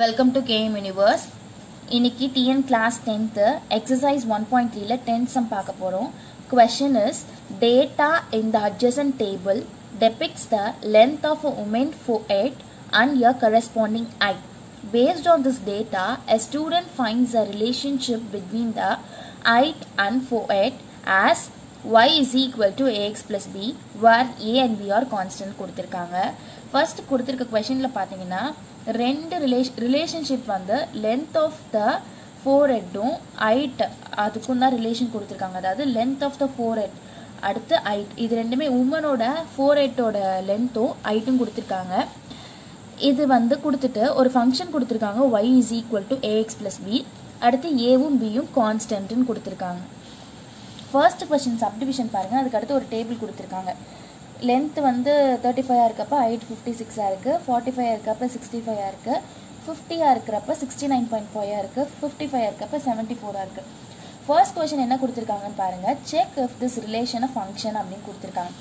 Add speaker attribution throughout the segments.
Speaker 1: Welcome to KM universe இன்னைக்கு TN class tenth exercise one point த்ரீல tenth sum பார்க்க போகிறோம் question is data in the adjacent table depicts the length of a woman forehead and a corresponding eye. Based on this data, a student finds a relationship between the height and forehead as y is equal to ax plus b where a and b are constant கொடுத்துருக்காங்க first கொடுத்துருக்க கொஷனில் பார்த்தீங்கன்னா ரெண்டு ரிலேஷ் relationship வந்து length of the four ஹெட்டும் height அதுக்கும் தான் relation கொடுத்துருக்காங்க. அதாவது length of the forehead அடுத்து ஹைட் இது ரெண்டுமே உமனோட ஃபோர் ஹெட்டோட லென்த்தும் ஹைட்டும் கொடுத்துருக்காங்க. இது வந்து கொடுத்துட்டு ஒரு ஃபங்க்ஷன் கொடுத்துருக்காங்க. Y is equal to a x plus b அடுத்து ஏவும் பியும் கான்ஸ்டன்ட்னு கொடுத்துருக்காங்க. ஃபர்ஸ்ட் கொஷின் சப்டிவிஷன் பாருங்கள் அதுக்கு அடுத்து ஒரு டேபிள் கொடுத்துருக்காங்க. லென்த் வந்து தேர்ட்டி ஃபைவாக இருக்கப்ப ஹைட் ஃபிஃப்டி சிக்ஸாக இருக்குது ஃபார்ட்டி ஃபைவ் இருக்கப்ப சிக்ஸ்டி ஃபைவாக இருக்குது ஃபிஃப்டியாக இருக்கிறப்ப சிக்ஸ்டி நைன் பாயிண்ட் ஃபைவாக இருக்குது ஃபிஃப்டி ஃபைவ் இருக்கப்ப செவன்ட்டி ஃபோராக இருக்குது ஃபர்ஸ்ட் கொஷின் என்ன கொடுத்துருக்காங்கன்னு பாருங்கள் check if this relation function அப்படின்னு கொடுத்துருக்காங்க.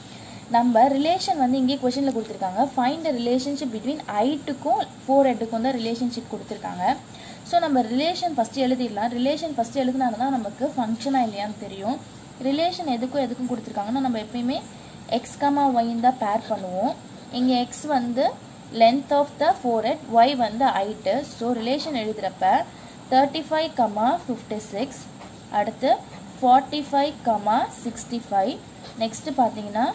Speaker 1: நம்ம ரிலேஷன் வந்து இங்கே கொஷனில் கொடுத்துருக்காங்க. ஃபைண்ட் த ரிலேஷன்ஷிப் பிட்வீன் ஹைட்டுக்கும் ஃபோர் ஹெட்டுக்கும் தான் ரிலேஷன்ஷிப் கொடுத்துருக்காங்க. ஸோ நம்ம ரிலேஷன் ஃபஸ்ட்டு எழுதிடலாம். ரிலேஷன் ஃபஸ்ட்டு எழுதினா தான் நமக்கு ஃபங்க்ஷனாக இல்லையான்னு தெரியும். ரிலேஷன் எதுக்கும் எதுக்கும் கொடுத்துருக்காங்கன்னா நம்ம எப்பயுமே எக்ஸ் கமா ஒய்ன்னு தான் பேர் பண்ணுவோம். இங்கே எக்ஸ் வந்து length of the forehead y வந்து height so relation எழுதுகிறப்ப thirty five comma fifty six அடுத்து forty five comma sixty five next பார்த்தீங்கன்னா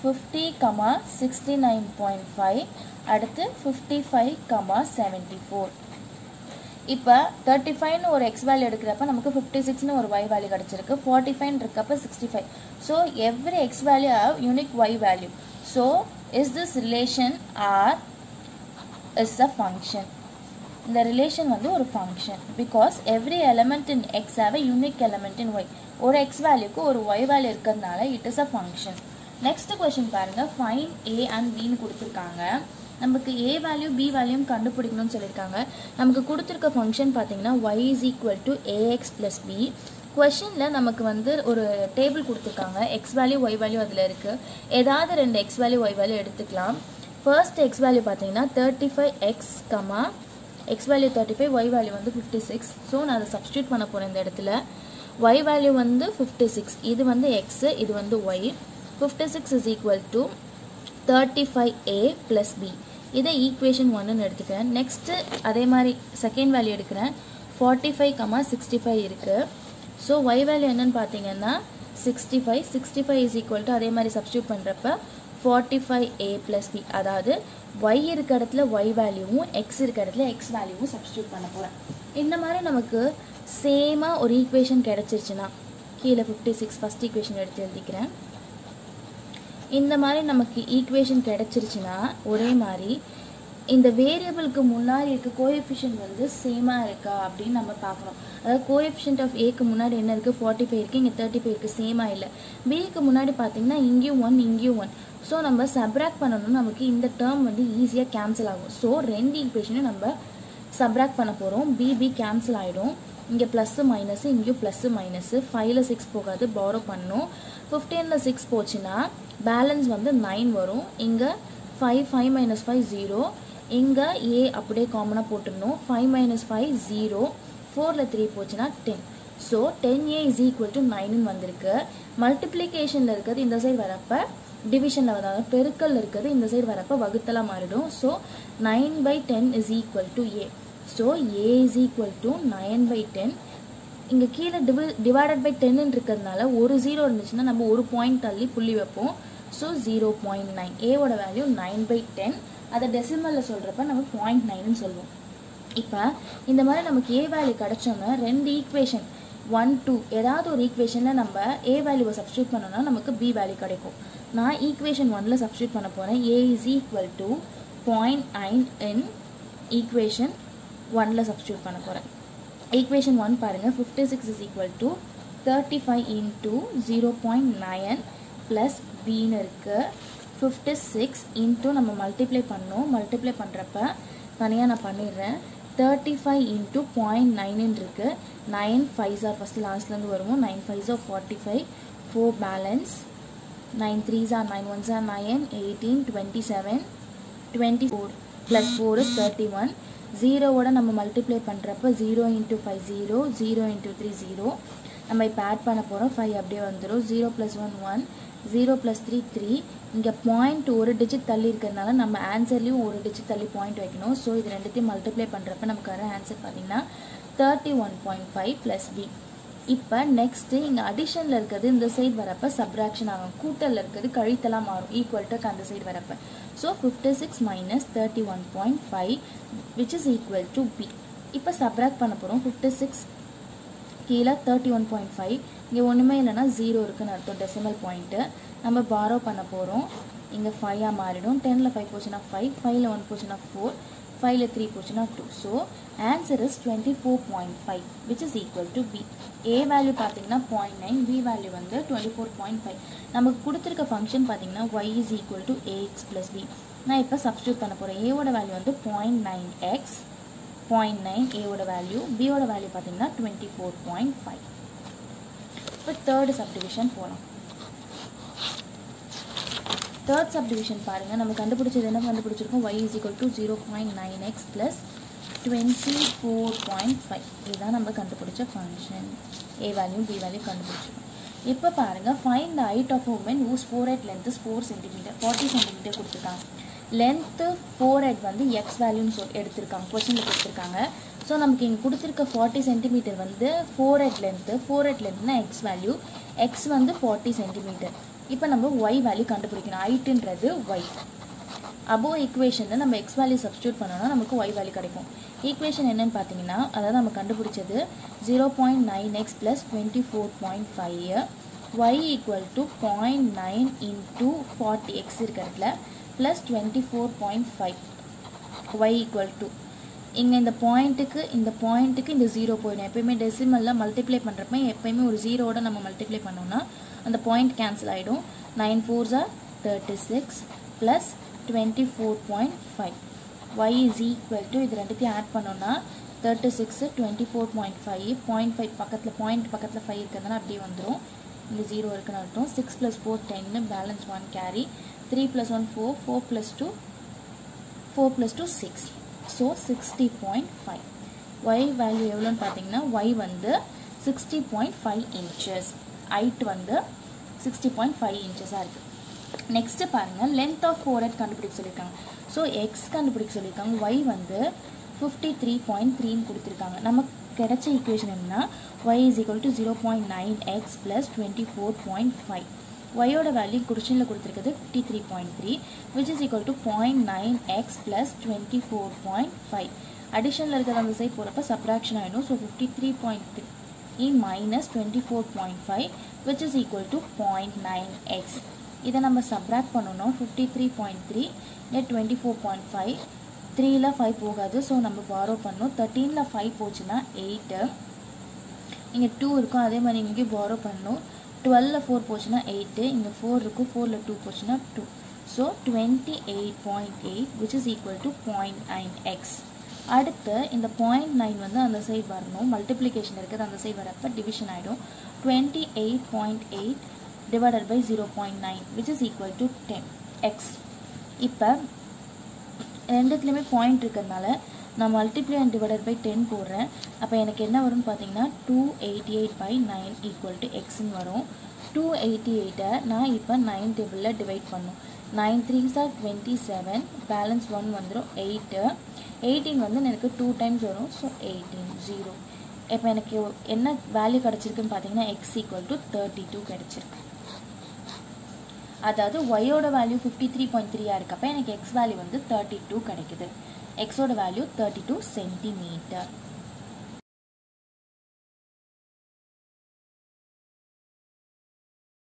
Speaker 1: fifty comma sixty nine point five அடுத்து fifty five comma seventy four இப்போ thirty ஃபைவ்னு ஒரு x value எடுக்கிறப்ப நமக்கு fifty சிக்ஸ்னு ஒரு ஒய் வேல்யூ கிடச்சிருக்கு. ஃபார்ட்டி ஃபைவ் இருக்கப்ப sixty five so every x value have unique y value so is this relation R is a function இந்த ரிலேஷன் வந்து ஒரு function because every element in x have a unique element in y ஒரு x வேல்யூக்கு ஒரு y value இருக்கிறதுனால it is a function next question பாருங்கள் find a and பின்னு கொடுத்துருக்காங்க. நமக்கு ஏ வேல்யூ பி வேல்யூம் கண்டுபிடிக்கணும்னு சொல்லியிருக்காங்க. நமக்கு கொடுத்துருக்க ஃபங்க்ஷன் பார்த்தீங்கன்னா y is equal to a x plus b கொஷனில் நமக்கு வந்து ஒரு டேபிள் கொடுத்துருக்காங்க. எக்ஸ் வேல்யூ ஒய் வேல்யூ அதில் இருக்குது ஏதாவது ரெண்டு எக்ஸ் வேல்யூ ஒய் வேல்யூ எடுத்துக்கலாம். ஃபர்ஸ்ட் எக்ஸ் வேல்யூ பார்த்தீங்கன்னா thirty five x comma x value thirty five y value வந்து ஃபிஃப்டி சிக்ஸ் ஸோ நான் அதை சப்ஸ்டியூட் பண்ண போகிறேன் இந்த இடத்துல. ஒய் வேல்யூ வந்து ஃபிஃப்டி சிக்ஸ் இது வந்து எக்ஸு இது வந்து y fifty six is equal to thirty five a plus b இதை ஈக்குவேஷன் ஒன்றுன்னு எடுத்துக்கிறேன். நெக்ஸ்ட்டு அதே மாதிரி செகண்ட் வேல்யூ எடுக்கிறேன். Forty five comma sixty five இருக்குது ஸோ ஒய் வேல்யூ என்னன்னு பார்த்தீங்கன்னா sixty five sixty five is equal to அதே மாதிரி சப்ஸ்டியூட் பண்ணுறப்ப forty five a plus b அதாவது ஒய் இருக்க இடத்துல ஒய் வேல்யூவும் எக்ஸ் இருக்க இடத்துல எக்ஸ் வேல்யூவும் சப்ஸ்டியூட் பண்ண போகிறேன் இந்த மாதிரி நமக்கு சேமாக ஒரு ஈக்குவேஷன் கிடச்சிருச்சுன்னா கீழே ஃபிஃப்டி சிக்ஸ் ஃபஸ்ட் ஈக்குவேஷன் எடுத்து எழுதிக்கிறேன். இந்த மாதிரி நமக்கு ஈக்குவேஷன் கிடச்சிருச்சுன்னா ஒரே மாதிரி இந்த வேரியபிளுக்கு முன்னாடி இருக்க கோஎஃபிஷியன்ட் வந்து சேமாக இருக்கா அப்படின்னு நம்ம பார்க்கணும். அதாவது கோஎஃபிஷியன்ட் ஆஃப் ஏக்கு முன்னாடி என்ன இருக்குது ஃபார்ட்டி ஃபைவ் இருக்குது இங்கே தேர்ட்டி ஃபைவ் இருக்குது சேமாக இல்லை. பிக்கு முன்னாடி பார்த்தீங்கன்னா இங்கேயும் ஒன் இங்கேயும் ஒன் ஸோ நம்ம சப்ராக்ட் பண்ணணும் நமக்கு இந்த டேர்ம் வந்து ஈஸியாக கேன்சல் ஆகும். ஸோ ரெண்டு ஈக்குவேஷனும் நம்ம சப்ராக்ட் பண்ண போகிறோம் பிபி கேன்சல் ஆகிடும் இங்கே ப்ளஸ்ஸு மைனஸு இங்கேயும் ப்ளஸ்ஸு மைனஸு ஃபைவ்ல சிக்ஸ் போகாது பாரோ பண்ணணும் ஃபிஃப்டீனில் சிக்ஸ் போச்சுன்னா பேலன்ஸ் வந்து நைன் வரும். இங்கே five five minus five zero இங்கே ஏ அப்படியே காமனாக போட்டுடணும். ஃபைவ் மைனஸ் ஃபைவ் ஜீரோ ஃபோரில் த்ரீ போச்சுன்னா ten so ten a is equal to நைனுன்னு வந்திருக்கு. மல்டிப்ளிகேஷனில் இருக்கிறது இந்த சைடு வரப்போ டிவிஷனில் அதாவது பெருக்கல் இருக்கிறது இந்த சைடு வரப்போ வகுத்தலாக மாறிடும். So nine by ten is equal to a so a is equal to nine by ten இங்கே கீழே டிவி டிவைடட் பை டென்னு இருக்கிறதுனால ஒரு ஜீரோ இருந்துச்சுன்னா நம்ம ஒரு பாயிண்ட் தள்ளி புள்ளி வைப்போம். ஸோ ஜீரோ பாயிண்ட் நைன் ஏவோட வேல்யூ நைன் பை டென் அதை டெசிமலில் சொல்கிறப்ப நம்ம பாயிண்ட் நைன்னு சொல்லுவோம். இப்போ இந்த மாதிரி நமக்கு ஏ வேல்யூ கிடச்சோன்னா ரெண்டு ஈக்குவேஷன் ஒன் டூ ஏதாவது ஒரு ஈக்குவேஷனில் நம்ம ஏ வேல்யூவை சப்ஸ்டியூட் பண்ணோம்னா நமக்கு பி வேல்யூ கிடைக்கும். நான் ஈக்குவேஷன் ஒனில் சப்ஸ்டியூட் பண்ண போகிறேன் a is equal to point nine in equation ஒனில் சப்ஸ்டியூட் பண்ண போகிறேன் ஈக்குவேஷன் ஒன் பாருங்கள் fifty six is equal to thirty five into zero point nine plus பின்னு இருக்குது ஃபிஃப்டி சிக்ஸ் இன்ட்டு நம்ம மல்டிப்ளை பண்ணோம். மல்டிப்ளை பண்ணுறப்ப தனியாக நான் பண்ணிடுறேன். தேர்ட்டி ஃபைவ் இன்ட்டு பாயிண்ட் நைனுன்னு இருக்குது நைன் ஃபைவ் ஜார் ஃபஸ்ட்டு லாஸ்ட்லேருந்து வருவோம் nine five are forty five four balance nine three jar nine one are nine eighteen twenty seven twenty four plus four is thirty one ஜீரோவோட நம்ம multiply பண்ணுறப்ப zero into five zero zero into three zero நம்ம இப்போ add பண்ண போகிறோம் five அப்படியே வந்துடும் zero plus one one zero plus three three இங்கே point ஒரு டிஜிட் தள்ளி இருக்கிறதுனால நம்ம ஆன்சர்லேயும் ஒரு டிஜிட் தள்ளி பாயிண்ட் வைக்கணும். ஸோ இது ரெண்டுத்தையும் மல்டிப்ளை பண்ணுறப்ப நமக்கு வர ஆன்சர் பார்த்தீங்கன்னா thirty one point five plus b இப்போ நெக்ஸ்ட்டு இங்கே அடிஷனில் இருக்கிறது இந்த சைடு வரப்போ சப்ராக்ஷன் ஆகும். கூட்டலில் இருக்கிறது கழித்தலாம் மாறும். ஈக்குவல் டு அந்த சைடு வரப்போ. So fifty six minus thirty one point five which is equal to b இப்போ சப்ராக்ட் பண்ண போகிறோம் ஃபிஃப்டி சிக்ஸ் கீழே தேர்ட்டி ஒன் பாயிண்ட் ஃபைவ் இங்கே ஒன்றுமே இல்லைன்னா ஜீரோ இருக்குன்னு அர்த்தம் டெசிமல் பாயிண்ட்டு நம்ம பாரோ பண்ண போகிறோம் இங்கே ஃபைவாக மாறிடும். டெனில் ஃபைவ் போச்சுன்னா ஃபைவ் ஃபைவ்ல ஒன் போச்சுன்னா ஃபோர் ஃபைவ்ல த்ரீ போச்சுன்னா two so answer is twenty four point five which is equal to B A value பார்த்தீங்கன்னா பாயிண்ட் நைன் பி வேல்யூ வந்து டுவெண்ட்டி ஃபோர் பாயிண்ட் ஃபைவ் நமக்கு கொடுத்துருக்க ஃபங்க்ஷன் பார்த்தீங்கன்னா Y is equal to A X plus B நான் இப்போ substitute பண்ண போகிறேன் ஏவோட வேல்யூ வந்து point nine X point nine ஏவோட வேல்யூ பியோட வேல்யூ பார்த்தீங்கன்னா டுவெண்ட்டி ஃபோர் பாயிண்ட் ஃபைவ் இப்போ தேர்டு சப்டிவிஷன் போகலாம் தேர்ட் சப்டிவிஷன் பாருங்கள் நம்ம கண்டுபிடிச்சது என்ன கண்டுபிடிச்சிருக்கோம்? Y is equal to zero point nine X plus twenty four point five இதுதான் நம்ம கண்டுபிடிச்ச function A value B value கண்டுபிடிச்சிருக்கோம். இப்போ பாருங்கள் find the height of woman whose forehead length four centimeter forty centimeter கொடுத்துருக்காங்க லென்த்து ஃபோர் ஹெட் வந்து X வேல்யூன்னு சொல் எடுத்திருக்காங்க கொஸ்டினில் கொடுத்துருக்காங்க ஸோ நமக்கு இங்கே கொடுத்துருக்க ஃபார்ட்டி சென்டிமீட்டர் வந்து forehead length forehead லென்த்னா எக்ஸ் வேல்யூ எக்ஸ் வந்து ஃபார்ட்டி சென்டிமீட்டர் இப்போ நம்ம ஒய் வேல்யூ கண்டுபிடிக்கணும். ஹைட்டுன்றது ஒய் அபோவ் ஈக்குவேஷனில் நம்ம எக்ஸ் வேல்யூ சப்ஸ்டியூட் பண்ணோம்னா நமக்கு ஒய் வேல்யூ கிடைக்கும். ஈக்குவேஷன் என்னென்னு பார்த்தீங்கன்னா அதாவது நம்ம கண்டுபிடிச்சது zero point nine X plus twenty four point five Y equal to point nine into forty X இருக்கிறதுல plus twenty four point five Y equal to இங்கே இந்த பாயிண்ட்டுக்கு இந்த பாயிண்ட்டுக்கு இந்த ஜீரோ போயிடும். எப்பயுமே டெசிமலில் மல்டிப்ளை பண்ணுறப்ப எப்பயுமே ஒரு ஜீரோவோட நம்ம மல்டிப்ளை பண்ணோம்னா அந்த பாயிண்ட் கேன்சல் ஆகிடும் nine fours are thirty six plus twenty four point five Y is equal to இது ரெண்டுத்தையும் ஆட் பண்ணோம்னா thirty six twenty four point five point five பக்கத்தில் பாயிண்ட் பக்கத்தில் ஃபைவ் இருக்கிறதுனால அப்படியே வந்துடும் இந்த ஜீரோ இருக்குன்னு அர்த்தம். சிக்ஸ் ப்ளஸ் ஃபோர் டென்னு balance one carry three plus one four four plus two four plus two six so sixty point five Y value எவ்வளோன்னு பார்த்தீங்கன்னா ஒய் வந்து sixty point five inches height வந்து சிக்ஸ்டி பாயிண்ட் ஃபைவ் இன்ச்சஸாக இருக்குது next பாருங்கள் length of four head கண்டுபிடிக்க சொல்லியிருக்காங்க. So X கண்டுபிடிக்க சொல்லியிருக்காங்க. ஒய் வந்து ஃபிஃப்டி த்ரீ பாயிண்ட் த்ரீன்னு கொடுத்துருக்காங்க. நமக்கு கிடைச்ச ஈக்குவேஷன் என்னன்னா y is equal to zero point nine x plus twenty four point five ஒயோட value குடிச்சனில் கொடுத்துருக்குது fifty three point three which is equal to point nine x plus twenty four point five அடிஷனில் இருக்கிற அந்த side போகிறப்ப subtraction ஆகிடும் so fifty three point three minus twenty four point five which is equal to point nine x இதை நம்ம subtract பண்ணணும். Fifty three point three இல்லை twenty four point five த்ரீல five போகாது. ஸோ நம்ம பாரோ பண்ணணும். தேர்ட்டீனில் ஃபைவ் போச்சுன்னா எயிட்டு இங்கே டூ இருக்கும். அதே மாதிரி இங்கேயும் பாரோ பண்ணணும். டுவெலில் ஃபோர் போச்சுன்னா எயிட்டு இங்கே ஃபோர் இருக்கும் ஃபோரில் டூ போச்சுன்னா two so twenty eight point eight which is equal to point nine X அடுத்து இந்த பாயிண்ட் நைன் வந்து அந்த சைடு வரணும். மல்டிப்ளிகேஷன் இருக்குது அந்த சைடு வரப்போ டிவிஷன் ஆகிடும் twenty eight point eight divided by zero point nine which is equal to ten X இப்போ ரெண்டுத்துலேயுமே பாயிண்ட் இருக்கிறதுனால நான் multiply and divided by ten போடுறேன். அப்போ எனக்கு என்ன வரும்னு பார்த்தீங்கன்னா two eighty eight by nine equal to எக்ஸ்ன்னு வரும். டூ எயிட்டி எயிட்டை நான் இப்போ நைன் டேபிளில் டிவைட் பண்ணும். Nine three sir twenty seven balance one வந்துடும் எயிட்டு எயிட்டீன் வந்து எனக்கு டூ டைம்ஸ் வரும் ஸோ எயிட்டீன் ஜீரோ இப்போ எனக்கு என்ன வேல்யூ கிடச்சிருக்குன்னு பார்த்தீங்கன்னா X equal to thirty two கிடச்சிருக்கு. அதாவது ஒய்யோட வேல்யூ ஃபிஃப்டி த்ரீ பாயிண்ட் த்ரீயாக இருக்கப்போ எனக்கு எக்ஸ் வேல்யூ வந்து தேர்ட்டி டூ கிடைக்குது. எக்ஸோட வேல்யூ தேர்ட்டி டூ சென்டிமீட்டர்